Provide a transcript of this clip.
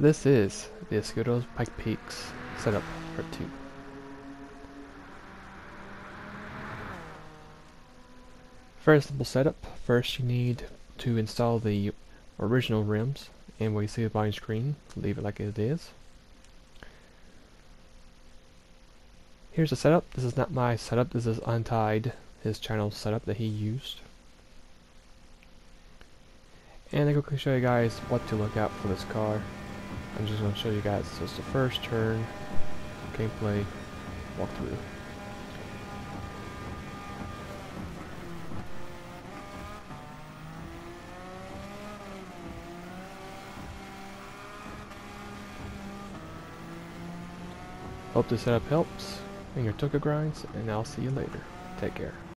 This is the Escudos Pikes Peak setup part 2. Very simple setup. First you need to install the original rims and what you see on your screen, leave it like it is. Here's the setup. This is not my setup, this is Untied, his channel setup that he used. And I quickly show you guys what to look out for this car. I'm just going to show you guys. So it's the first turn, gameplay, walkthrough. Hope this setup helps in your Tokyo grinds, and I'll see you later. Take care.